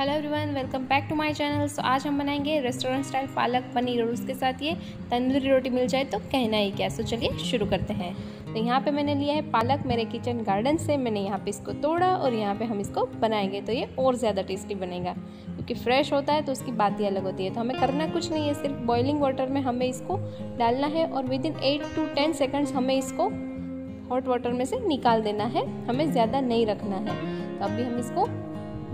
Hello everyone welcome back to my channel so आज हम बनाएँगे रेस्टोरेंट स्टाइल पालक पनीर और उसके साथ ये तंदूरी रोटी मिल जाए तो कहना ही क्या। सो चलिए शुरू करते हैं। तो यहाँ पे मैंने लिया है पालक, मेरे किचन गार्डन से मैंने यहाँ पे इसको तोड़ा और यहाँ पे हम इसको बनाएँगे। तो ये और ज़्यादा टेस्टी बनेगा, क्योंकि फ्रेश होता है तो उसकी बात ही अलग होती है। तो हमें करना कुछ नहीं है, सिर्फ़ बॉइलिंग वाटर में हमें इसको डालना है और within eight to ten seconds हमें इसको हॉट वाटर में से निकाल देना है, हमें ज़्यादा नहीं रखना है। तो अभी हम इसको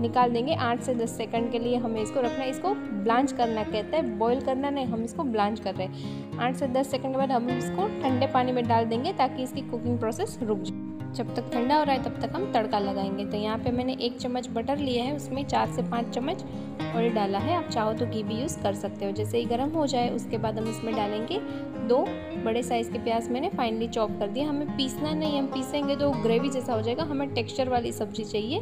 निकाल देंगे आठ से दस सेकंड के लिए हमें इसको रखना है। इसको ब्लांच करना कहते हैं। बॉईल करना नहीं, हम इसको ब्लांच कर रहे हैं। आठ से दस सेकंड के बाद हम इसको ठंडे पानी में डाल देंगे ताकि इसकी कुकिंग प्रोसेस रुक जाए। जब तक ठंडा हो रहा है, तब तक हम तड़का लगाएँगे। तो यहाँ पे मैंने एक चम्मच बटर लिया है, उसमें चार से पाँच चम्मच ऑयल डाला है। आप चाहो तो घी भी यूज़ कर सकते हो। जैसे ही गर्म हो जाए, उसके बाद हम इसमें डालेंगे दो बड़े साइज़ के प्याज मैंने फाइनली चॉप कर दिया हमें पीसना नहीं, हम पीसेंगे तो ग्रेवी जैसा हो जाएगा। हमें टेक्स्चर वाली सब्ज़ी चाहिए।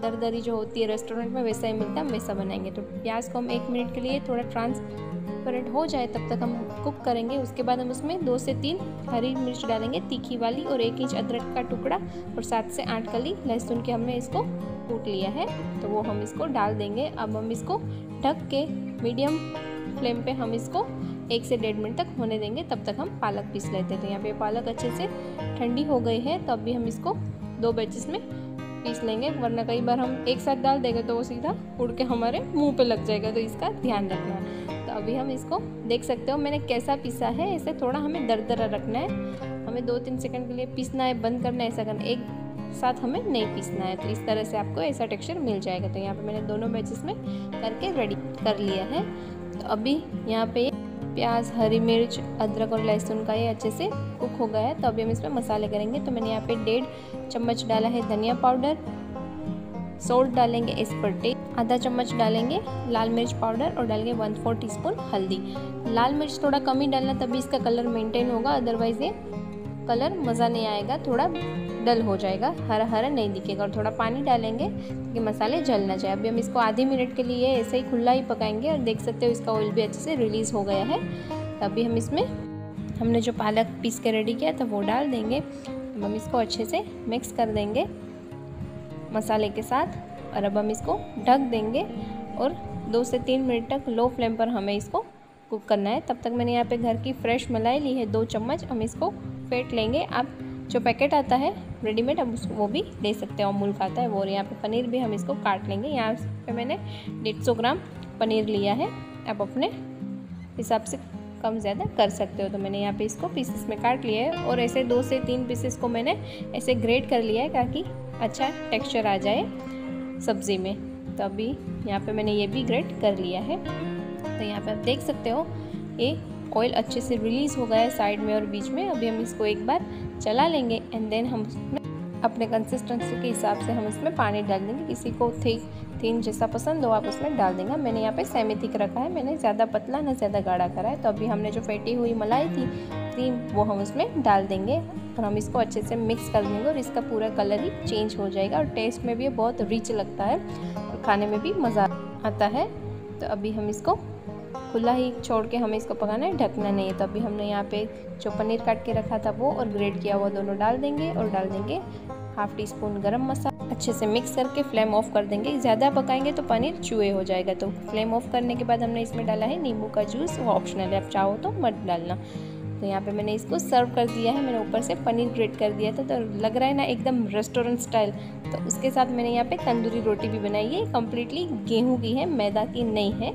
दरदरी जो होती है रेस्टोरेंट में, वैसा ही मिलता है, हम वैसा बनाएँगे। तो प्याज को हम एक मिनट के लिए थोड़ा ट्रांसपेरेंट हो जाए, तब तक हम कुक करेंगे। उसके बाद हम उसमें दो से तीन हरी मिर्च डालेंगे, तीखी वाली और एक इंच अदरक का टुकड़ा और सात से आठ कली लहसुन के हमने इसको कूट लिया है। तो वो हम इसको डाल देंगे। अब हम इसको ढक के मीडियम फ्लेम पे हम इसको एक से डेढ़ मिनट तक होने देंगे, तब तक हम पालक पीस लेते हैं। तो यहाँ पे पालक अच्छे से ठंडी हो गई है तो अभी हम इसको दो बैचेस में पीस लेंगे, वरना कई बार हम एक साथ डाल देंगे तो वो सीधा उड़ के हमारे मुँह पे लग जाएगा तो इसका ध्यान रखना तो अभी हम इसको देख सकते हो, मैंने कैसा पीसा है, इसे थोड़ा हमें दर दरा रखना है। हमें दो तीन सेकंड के लिए पीसना है, बंद करना है, ऐसा करना एक साथ हमें नहीं पीसना है तो इस तरह से आपको ऐसा टेक्सचर मिल जाएगा। तो यहाँ पे मैंने दोनों बैचेस में करके रेडी कर लिया है। तो अभी यहाँ पे प्याज, हरी मिर्च, अदरक और लहसुन का ये अच्छे से कुक हो गया है। तो अभी हम इसमें मसाले करेंगे। तो मैंने यहाँ पे डेढ़ चम्मच डाला है धनिया पाउडर। सोल्ट डालेंगे इस पर टे, आधा चम्मच डालेंगे लाल मिर्च पाउडर और डालेंगे वन फोर टीस्पून हल्दी। लाल मिर्च थोड़ा कम ही डालना, तभी इसका कलर मेंटेन होगा, अदरवाइज़ ये कलर, मज़ा नहीं आएगा, थोड़ा डल हो जाएगा, हरा हरा नहीं दिखेगा और थोड़ा पानी डालेंगे ताकि मसाले जल ना जाए। अभी हम इसको आधे मिनट के लिए ऐसे ही खुला ही पकाएँगे और देख सकते हो इसका ऑयल भी अच्छे से रिलीज़ हो गया है। अभी हम इसमें, हमने जो पालक पीस के रेडी किया था वो डाल देंगे। अब हम इसको अच्छे से मिक्स कर देंगे मसाले के साथ और अब हम इसको ढक देंगे और दो से तीन मिनट तक लो फ्लेम पर हमें इसको कुक करना है। तब तक मैंने यहाँ पे घर की फ्रेश मलाई ली है, दो चम्मच। हम इसको फेंट लेंगे, आप जो पैकेट आता है रेडीमेड हम उसको वो भी ले सकते हैं, अमूल का आता है, वो और यहाँ पे पनीर भी हम इसको काट लेंगे। यहाँ पे मैंने डेढ़ सौ ग्राम पनीर लिया है, आप अपने हिसाब से कम ज़्यादा कर सकते हो। तो मैंने यहाँ पे इसको पीसेस में काट लिया है और ऐसे दो से तीन पीसेस को मैंने ऐसे ग्रेट कर लिया है ताकि अच्छा टेक्सचर आ जाए सब्ज़ी में। तो अभी यहाँ पे मैंने ये भी ग्रेट कर लिया है। तो यहाँ पे आप देख सकते हो, ये ऑयल अच्छे से रिलीज़ हो गया है साइड में और बीच में। अभी हम इसको एक बार चला लेंगे एंड देन हम उसमें अपने कंसिस्टेंसी के हिसाब से हम इसमें पानी डाल देंगे। किसी को थिक थिन जैसा पसंद हो आप उसमें डाल देंगे। मैंने यहाँ पे सेमी थिक रखा है। मैंने ज़्यादा पतला ना ज़्यादा गाढ़ा करा है। तो अभी हमने जो फेटी हुई मलाई थी क्रीम वो हम उसमें डाल देंगे और हम इसको अच्छे से मिक्स कर देंगे और इसका पूरा कलर ही चेंज हो जाएगा और टेस्ट में भी बहुत रिच लगता है और खाने में भी मज़ा आता है। तो अभी हम इसको खुला ही छोड़ के हमें इसको पकाना है, ढकना नहीं है। तो अभी हमने यहाँ पे जो पनीर काट के रखा था वो और ग्रेट किया हुआ दोनों डाल देंगे और डाल देंगे हाफ़ टी स्पून गर्म मसाला अच्छे से मिक्स करके फ्लेम ऑफ़ कर देंगे। ज़्यादा पकाएँगे तो पनीर चूहे हो जाएगा। तो फ्लेम ऑफ़ करने के बाद हमने इसमें डाला है नींबू का जूस, वो ऑप्शनल है, आप चाहो तो मत डालना। तो यहाँ पे मैंने इसको सर्व कर दिया है, मैंने ऊपर से पनीर ग्रेट कर दिया था। तो लग रहा है ना एकदम रेस्टोरेंट स्टाइल। तो उसके साथ मैंने यहाँ पे तंदूरी रोटी भी बनाई है कम्प्लीटली गेहूँ की है, मैदा की नहीं है।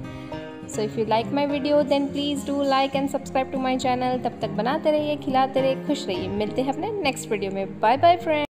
So if you like my video then please do like and subscribe to my channel तब तक बनाते रहिए, खिलाते रहिए, खुश रहिए। मिलते हैं अपने नेक्स्ट वीडियो में। Bye bye friend